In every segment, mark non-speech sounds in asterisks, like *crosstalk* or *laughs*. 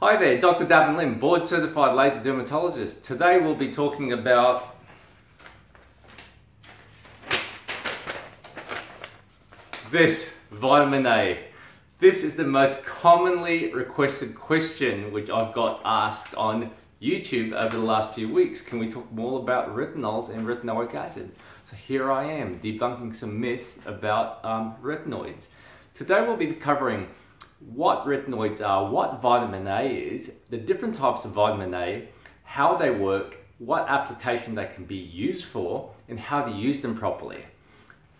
Hi there, Dr. Davin Lim, board certified laser dermatologist. Today we'll be talking about this vitamin A. This is the most commonly requested question which I've got asked on YouTube over the last few weeks. Can we talk more about retinols and retinoic acid? So here I am debunking some myths about um, retinoids. Today we'll be covering what retinoids are, what vitamin A is, the different types of vitamin A, how they work, what application they can be used for, and how to use them properly.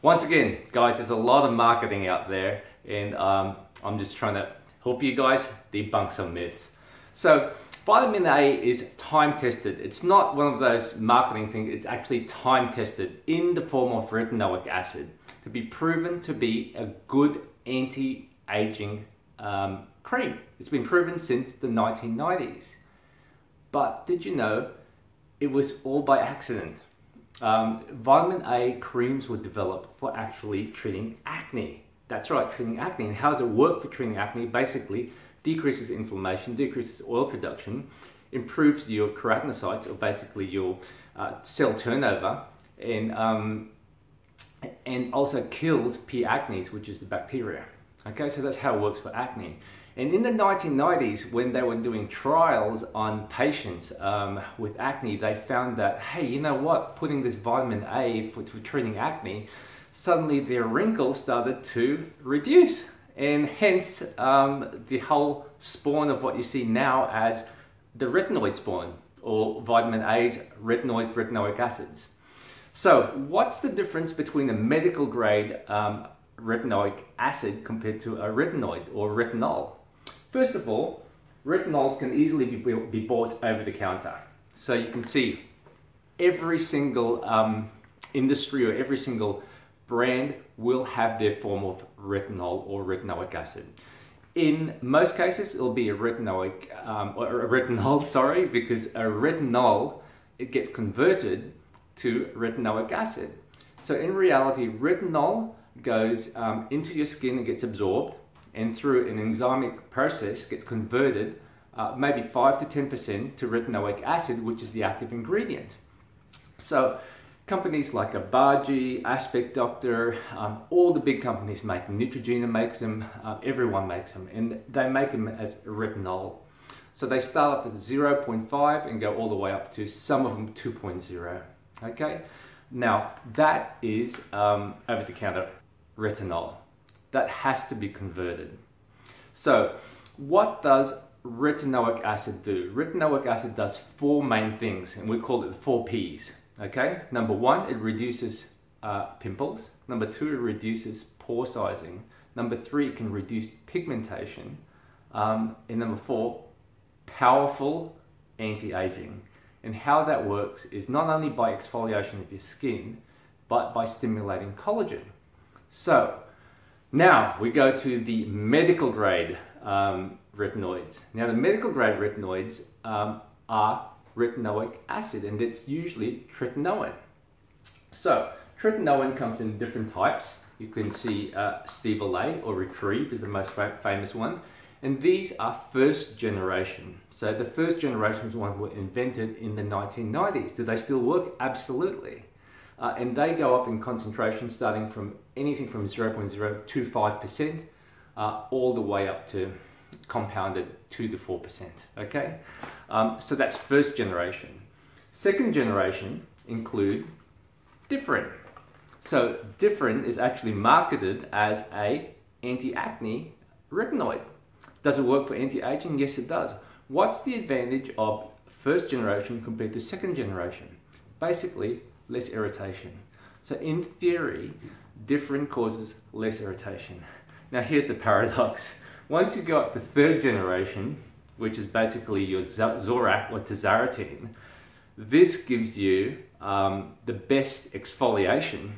Once again, guys, there's a lot of marketing out there, and um, I'm just trying to help you guys debunk some myths. So, vitamin A is time tested. It's not one of those marketing things, it's actually time tested in the form of retinoic acid to be proven to be a good anti aging um, cream. It's been proven since the 1990s. But did you know it was all by accident? Um, vitamin A creams were developed for actually treating acne. That's right, treating acne. And how does it work for treating acne? Basically, decreases inflammation, decreases oil production, improves your keratinocytes, or basically your uh, cell turnover, and um, and also kills P. acnes, which is the bacteria. Okay, so that's how it works for acne. And in the 1990s, when they were doing trials on patients um, with acne, they found that, hey, you know what, putting this vitamin A for, for treating acne, suddenly their wrinkles started to reduce. And hence, um, the whole spawn of what you see now as the retinoid spawn, or vitamin A's retinoid retinoic acids. So, what's the difference between a medical grade um, retinoic acid compared to a retinoid or retinol. First of all, retinols can easily be, be bought over the counter. So you can see every single um, industry or every single brand will have their form of retinol or retinoic acid. In most cases, it'll be a retinoic um, or a retinol, *laughs* sorry, because a retinol it gets converted to retinoic acid. So in reality, retinol goes um, into your skin and gets absorbed and through an enzymic process gets converted uh, maybe 5 to 10% to retinoic acid, which is the active ingredient. So companies like Obagi, Aspect Doctor, um, all the big companies make them. Neutrogena makes them, uh, everyone makes them, and they make them as retinol. So they start off at 0.5 and go all the way up to some of them 2.0. Okay, now that is um, over the counter retinol. That has to be converted. So what does retinoic acid do? Retinoic acid does four main things and we call it the four P's. Okay, number one, it reduces uh, pimples. Number two, it reduces pore sizing. Number three, it can reduce pigmentation. Um, and number four, powerful anti-aging. And how that works is not only by exfoliation of your skin, but by stimulating collagen. So now we go to the medical grade um, retinoids. Now the medical grade retinoids um, are retinoic acid and it's usually tretinoin. So tretinoin comes in different types. You can see uh, or Retrieve is the most famous one. And these are first generation. So the first generation ones were invented in the 1990s. Do they still work? Absolutely. Uh, and they go up in concentration starting from anything from 0.025% uh, all the way up to compounded 2 to 4%. Okay, um, so that's first generation. Second generation include Differin. So Differin is actually marketed as a anti-acne retinoid. Does it work for anti-aging? Yes, it does. What's the advantage of first generation compared to second generation? Basically, less irritation. So in theory, Differin causes less irritation. Now here's the paradox. Once you go up to third generation, which is basically your Zorac or Tazarotene, this gives you um, the best exfoliation,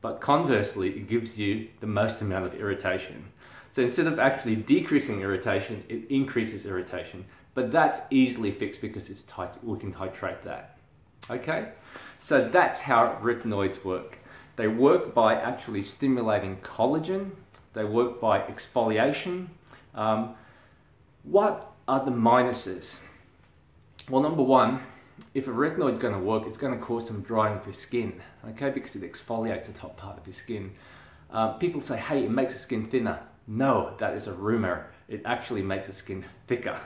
but conversely, it gives you the most amount of irritation. So instead of actually decreasing irritation, it increases irritation. But that's easily fixed because it's tight, we can titrate that. Okay? So that's how retinoids work. They work by actually stimulating collagen. They work by exfoliation. Um, what are the minuses? Well, number one, if a retinoid is going to work, it's going to cause some drying of your skin, okay, because it exfoliates the top part of your skin. Uh, people say, hey, it makes the skin thinner. No, that is a rumor. It actually makes the skin thicker.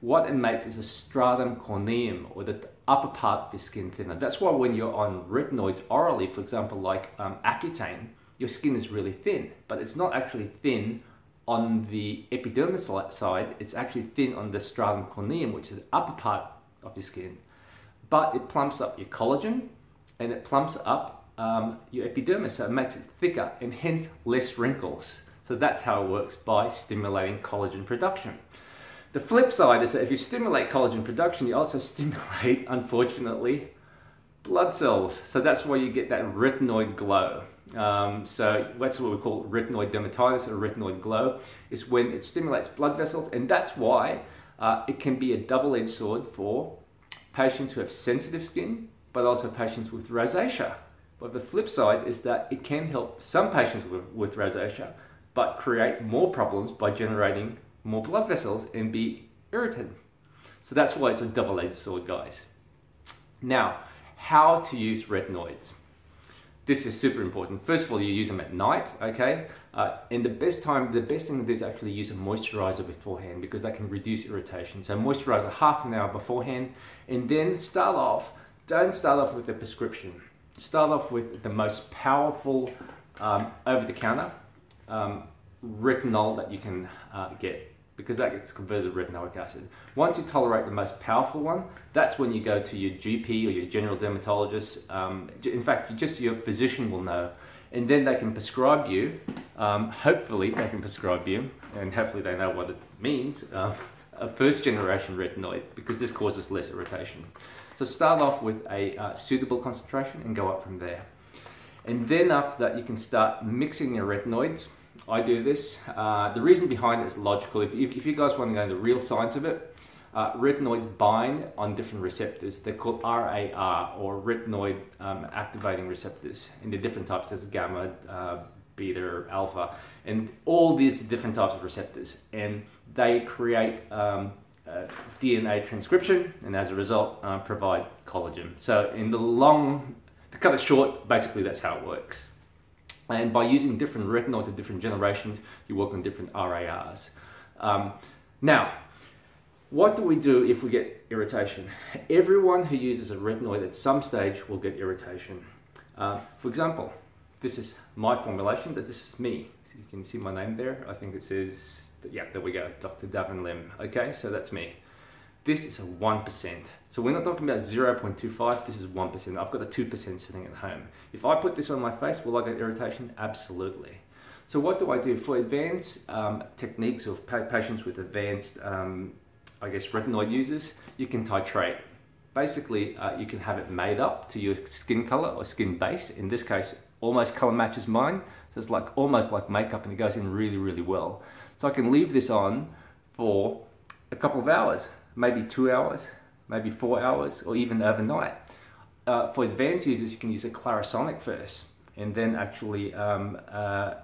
What it makes is a stratum corneum, or the upper part of your skin thinner. That's why when you're on retinoids orally, for example, like um, Accutane, your skin is really thin, but it's not actually thin on the epidermis side, it's actually thin on the stratum corneum, which is the upper part of your skin. But it plumps up your collagen and it plumps up um, your epidermis, so it makes it thicker and hence less wrinkles. So that's how it works by stimulating collagen production. The flip side is that if you stimulate collagen production, you also *laughs* stimulate, unfortunately, blood cells. So that's why you get that retinoid glow. Um, so that's what we call retinoid dermatitis or retinoid glow. Is when it stimulates blood vessels, and that's why uh, it can be a double-edged sword for patients who have sensitive skin, but also patients with rosacea. But the flip side is that it can help some patients with, with rosacea, but create more problems by generating more blood vessels and be irritant. So that's why it's a double-edged sword, guys. Now, how to use retinoids. This is super important. First of all, you use them at night, okay? Uh, and the best time, the best thing to do is actually use a moisturizer beforehand because that can reduce irritation. So moisturizer half an hour beforehand and then start off, don't start off with a prescription. Start off with the most powerful um, over-the-counter um, retinol that you can uh, get because that gets converted to retinoic acid. Once you tolerate the most powerful one, that's when you go to your GP or your general dermatologist. Um, in fact, just your physician will know. And then they can prescribe you, um, hopefully they can prescribe you, and hopefully they know what it means, uh, a first generation retinoid, because this causes less irritation. So start off with a uh, suitable concentration and go up from there. And then after that, you can start mixing your retinoids I do this. Uh, the reason behind it is logical. If, if, if, you guys want to go into the real science of it, uh, retinoids bind on different receptors. They're called RAR or retinoid um, activating receptors. in the different types, there's gamma, uh, beta, alpha, and all these different types of receptors. And they create um, uh, DNA transcription and as a result uh, provide collagen. So in the long, to cut it short, basically that's how it works. And by using different retinoids of different generations, you work on different RARs. Um, now, what do we do if we get irritation? Everyone who uses a retinoid at some stage will get irritation. Uh, for example, this is my formulation, but this is me. So you can see my name there. I think it says, yeah, there we go, Dr. Davin Lim. Okay, so that's me. This is a 1%. So we're not talking about 0.25, this is 1%. I've got a 2% sitting at home. If I put this on my face, will I get irritation? Absolutely. So what do I do? For advanced um, techniques of patients with advanced, um, I guess, retinoid users, you can titrate. Basically, uh, you can have it made up to your skin color or skin base. In this case, almost color matches mine. So it's like almost like makeup and it goes in really, really well. So I can leave this on for a couple of hours maybe two hours, maybe four hours, or even overnight. Uh, for advanced users, you can use a Clarisonic first, and then actually um, uh,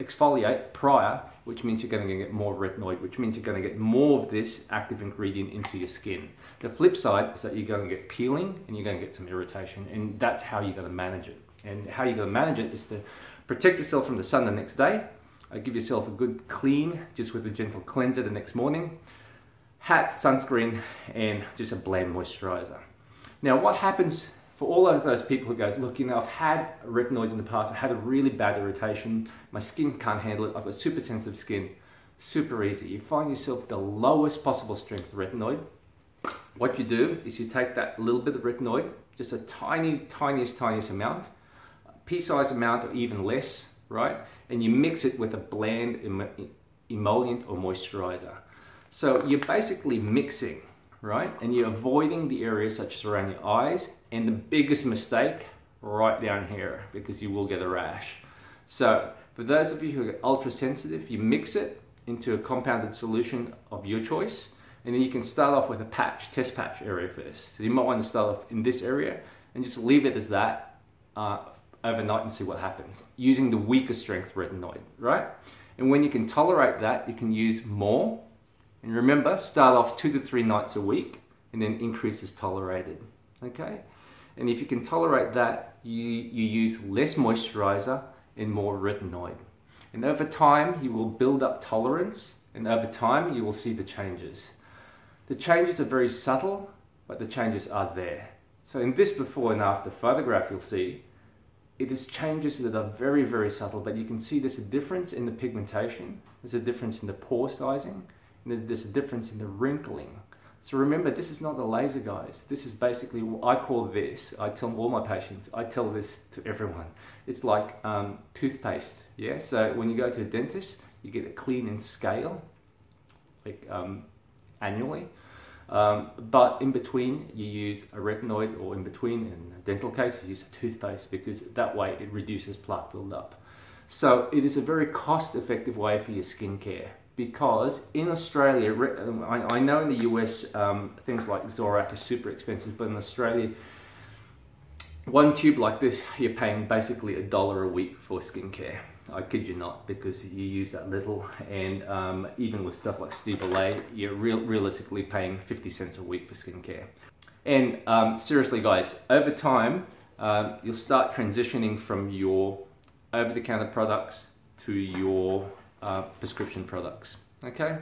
exfoliate prior, which means you're going to get more retinoid, which means you're going to get more of this active ingredient into your skin. The flip side is that you're going to get peeling and you're going to get some irritation, and that's how you're going to manage it. And how you're going to manage it is to protect yourself from the sun the next day, uh, give yourself a good clean, just with a gentle cleanser the next morning, hat, sunscreen, and just a bland moisturizer. Now what happens for all of those people who goes, look, you know, I've had retinoids in the past, I had a really bad irritation, my skin can't handle it, I've got super sensitive skin, super easy. You find yourself the lowest possible strength retinoid. What you do is you take that little bit of retinoid, just a tiny, tiniest, tiniest amount, pea-sized amount or even less, right? And you mix it with a bland emollient or moisturizer. So you're basically mixing, right? And you're avoiding the areas such as around your eyes and the biggest mistake right down here because you will get a rash. So for those of you who are ultra sensitive, you mix it into a compounded solution of your choice and then you can start off with a patch, test patch area first. So you might want to start off in this area and just leave it as that uh, overnight and see what happens using the weaker strength retinoid, right? And when you can tolerate that, you can use more And remember, start off two to three nights a week and then increase as tolerated. Okay? And if you can tolerate that, you, you use less moisturizer and more retinoid. And over time, you will build up tolerance and over time, you will see the changes. The changes are very subtle, but the changes are there. So in this before and after photograph, you'll see it is changes that are very, very subtle, but you can see there's a difference in the pigmentation, there's a difference in the pore sizing, there's a difference in the wrinkling. So remember, this is not the laser, guys. This is basically, what I call this, I tell all my patients, I tell this to everyone. It's like um, toothpaste, yeah? So when you go to a dentist, you get a clean and scale, like um, annually. Um, but in between, you use a retinoid, or in between, in a dental case, you use a toothpaste because that way it reduces plaque buildup. So it is a very cost-effective way for your skincare because in Australia, I, I know in the US um, things like Zorac are super expensive, but in Australia, one tube like this, you're paying basically a dollar a week for skincare. I kid you not, because you use that little, and um, even with stuff like Stieva-A you're real, realistically paying 50 cents a week for skincare. And um, seriously, guys, over time, um, you'll start transitioning from your over-the-counter products to your uh, prescription products, okay?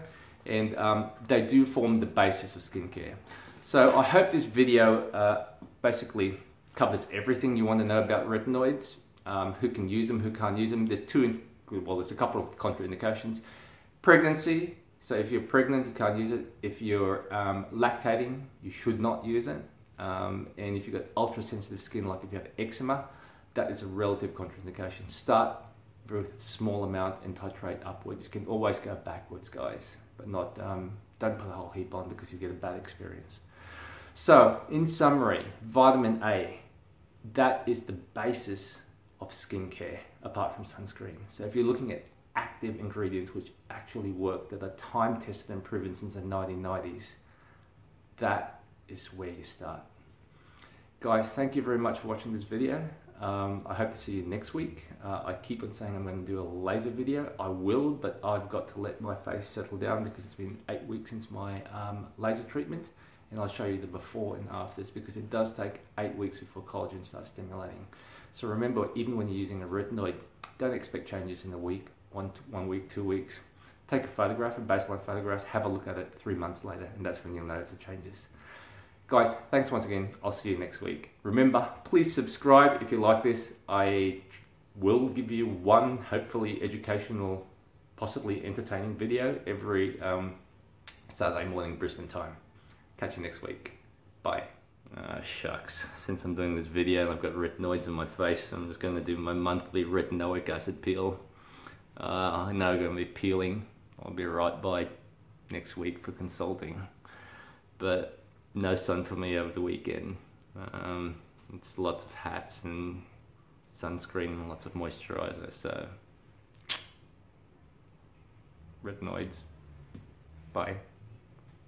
And um, they do form the basis of skincare. So I hope this video uh, basically covers everything you want to know about retinoids, um, who can use them, who can't use them. There's two, well, there's a couple of contraindications. Pregnancy, so if you're pregnant, you can't use it. If you're um, lactating, you should not use it. Um, and if you've got ultra sensitive skin, like if you have eczema, that is a relative contraindication. Start a small amount and titrate upwards. You can always go backwards, guys, but not um, don't put a whole heap on because you get a bad experience. So, in summary, vitamin A, that is the basis of skincare apart from sunscreen. So, if you're looking at active ingredients which actually work, that are time tested and proven since the 1990s, that is where you start. Guys, thank you very much for watching this video. Um, I hope to see you next week. Uh, I keep on saying I'm going to do a laser video. I will, but I've got to let my face settle down because it's been eight weeks since my um, laser treatment. And I'll show you the before and afters because it does take eight weeks before collagen starts stimulating. So remember, even when you're using a retinoid, don't expect changes in a week, one, one week, two weeks. Take a photograph, a baseline photograph, have a look at it three months later, and that's when you'll notice the changes. Guys, thanks once again. I'll see you next week. Remember, please subscribe if you like this. I will give you one hopefully educational, possibly entertaining video every um, Saturday morning Brisbane time. Catch you next week. Bye. Ah, shucks. Since I'm doing this video and I've got retinoids on my face, I'm just going to do my monthly retinoic acid peel. Uh, I know I'm going to be peeling. I'll be right by next week for consulting. But no sun for me over the weekend. Um, it's lots of hats and sunscreen and lots of moisturizer, so retinoids. Bye.